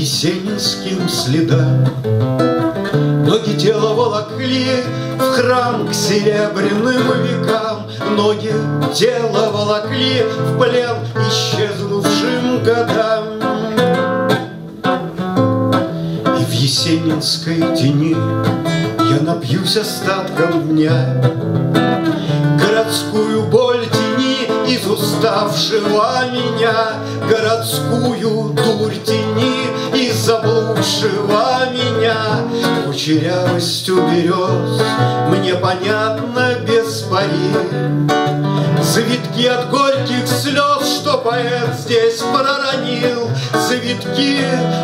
есенинским следам. Ноги тела волокли в храм к серебряным векам, Ноги тела волокли в плен исчезнувшим годам. И в есенинской тени я напьюсь остатком дня, Городскую боль из уставшего меня, Городскую дурь тени из заблудшего меня. Кучерявостью берез мне понятно без пари, Завитки от горьких слез, что поэт здесь проронил, Завитки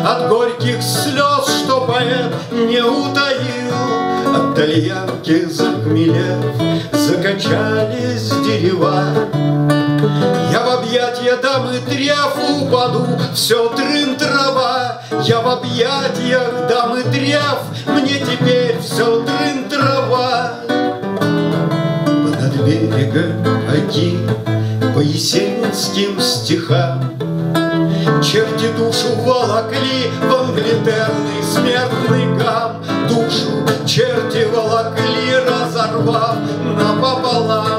от горьких слез, что поэт не утаил. От тальянки захмелев Закачались дерева в объятья дамы треф упаду Все трын трава Я в объятиях дамы треф Мне теперь все трын трава. Над берегом оки По есенинским стихам Черти душу волокли в англитерный смертный гам. Душу черти волокли, разорвав напополам